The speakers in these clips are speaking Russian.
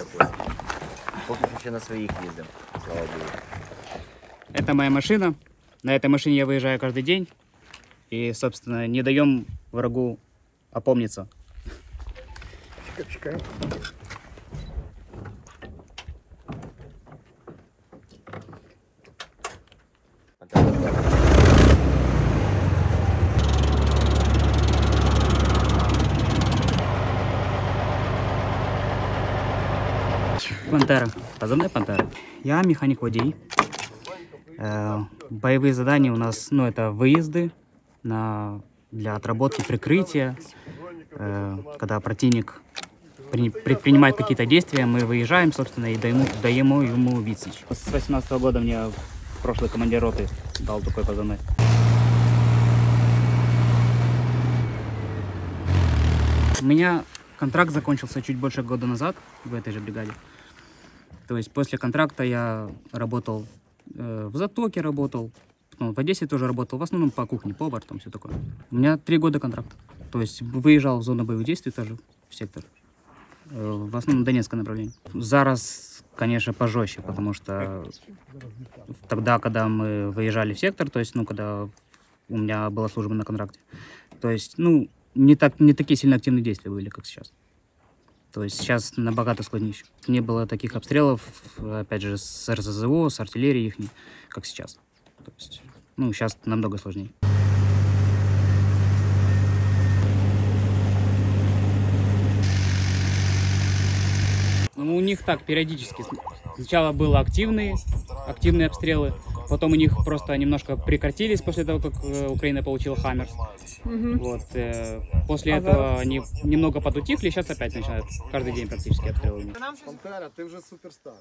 якось. Поки що ще на своїх їздимо, слава Богу. Это моя машина. На этой машине я выезжаю каждый день. И, собственно, не даем врагу опомниться. Чекай, чекай. Пантера. Позывная Пантера. Я механик-водей. Э, боевые задания у нас, ну, это выезды на, для отработки прикрытия. Э, когда противник при- предпринимает какие-то действия, мы выезжаем, собственно, и даем, даем ему вицич. С 18 года мне прошлый командир роты дал такой позывной. У меня контракт закончился чуть больше года назад в этой же бригаде. То есть после контракта я работал э, в Затоке, работал, потом в Одессе тоже работал, в основном по кухне, повар, там все такое. У меня три года контракта. То есть выезжал в зону боевых действий тоже, в сектор. Э, в основном Донецкое направление. Зараз, конечно, пожестче, потому что тогда, когда мы выезжали в сектор, то есть, ну, когда у меня была служба на контракте, то есть, ну, не, так, не такие сильно активные действия были, как сейчас. То есть сейчас набагато сложнее. Не было таких обстрелов, опять же, с РЗЗО, с артиллерией их, как сейчас. То есть, ну, сейчас намного сложнее. Ну, у них так периодически. Сначала были активные, активные обстрелы, потом у них просто немножко прекратились после того, как э, Украина получила Хаммерс. Вот, э, после этого они немного подутихли, сейчас опять начинают каждый день практически обстрелы. них. Пантера, ти вже суперстар.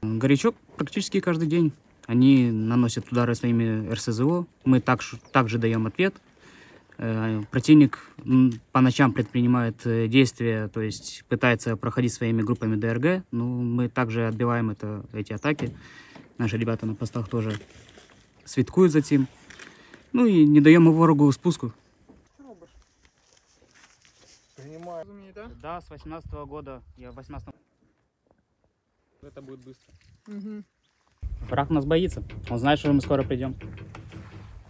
Горячо практически каждый день. Они наносят удары своими РСЗО. Мы также, также даем ответ. Э, Противник по ночам предпринимает э, действия, то есть пытается проходить своими группами ДРГ. Но мы также отбиваем это, эти атаки. Наши ребята на постах тоже святкуют за этим. Ну и не даем спуску. Робиш? Приймаю. Розумієте? Да, с 18 года. Я в 18 Это будет быстро. Угу. Враг нас боится. Он знает, что мы скоро придем.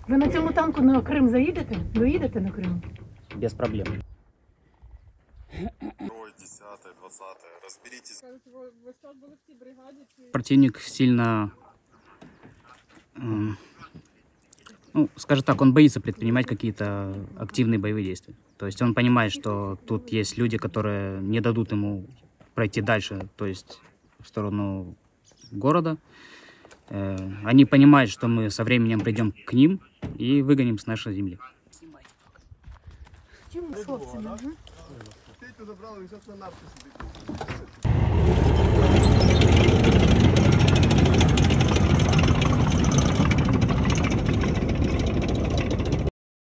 Ви на цьому танку на Крим заїдете? Доїдете на Крим? Без проблем. Разберитесь. Противник сильно, м, ну, скажем так, он боится предпринимать какие-то активные боевые действия. То есть он понимает, что тут есть люди, которые не дадут ему пройти дальше, то есть в сторону города. Э, Они понимают, что мы со временем придем к ним и выгоним с нашей земли. Чому з хлопцями? ага? Ти забрали, він зараз на нафту сидить.